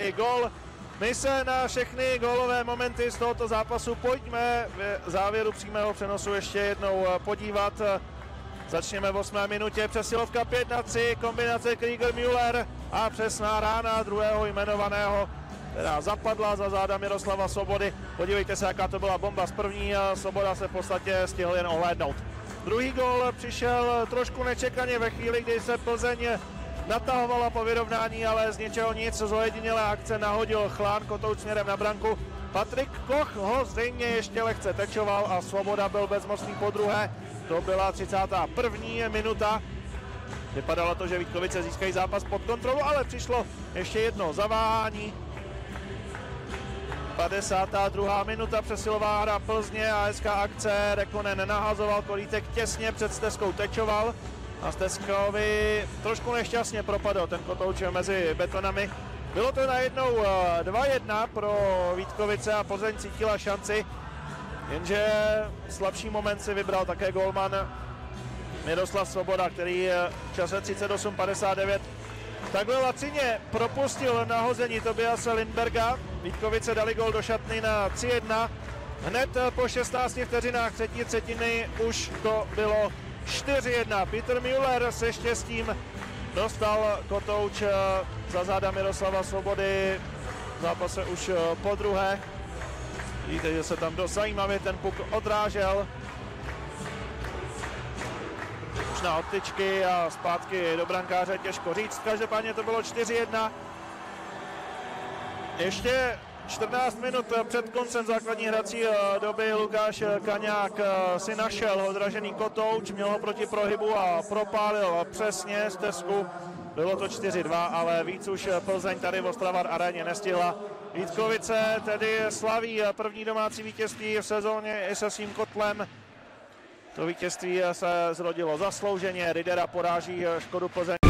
i gol. My se na všechny gólové momenty z tohoto zápasu pojďme v závěru přímého přenosu ještě jednou podívat. Začněme v 8. minutě, přesilovka 5 na 3, kombinace Krieger Müller a přesná rána druhého jmenovaného, která zapadla za záda Miroslava Sobody. Podívejte se, jaká to byla bomba z první, Soboda se v podstatě stihl jen ohlédnout. Druhý gol přišel trošku nečekaně ve chvíli, kdy se Plzeň natahovala po vyrovnání, ale z ničeho nic, z ojedinělé akce nahodil Chlán kotouč směrem na branku. Patrik Koch ho zřejmě ještě lehce tečoval a Svoboda byl bezmocný po druhé. To byla 31. minuta. Vypadalo to, že Vítkovice získají zápas pod kontrolu, ale přišlo ještě jedno zaváhání. 52. minuta přesilová hra Plzně a SK akce. Rekonen nenahazoval, Kolítek těsně před stezkou tečoval a Stezkovi trošku nešťastně propadl ten kotouč mezi betonami. Bylo to najednou 2-1 pro Vítkovice a Plzeň cítila šanci, jenže slabší moment si vybral také golman Miroslav Svoboda, který v čase 38-59 takhle lacině propustil nahození Tobiase Lindberga. Vítkovice dali gol do šatny na 3-1. Hned po 16 vteřinách třetí třetiny už to bylo 4-1. Peter Müller se štěstím dostal kotouč za záda Miroslava Svobody v zápase už po druhé. Vidíte, že se tam dost zajímavě ten puk odrážel. Už na odtyčky a zpátky do brankáře těžko říct. Každopádně to bylo 4-1. Ještě 14 minut před koncem základní hrací doby Lukáš Kaňák si našel odražený kotouč, měl ho proti prohybu a propálil přesně stezku. Bylo to 4-2, ale víc už Plzeň tady v Ostravar aréně nestihla. Vítkovice tedy slaví první domácí vítězství v sezóně i se svým kotlem. To vítězství se zrodilo zaslouženě, Ridera poráží Škodu Plzeň.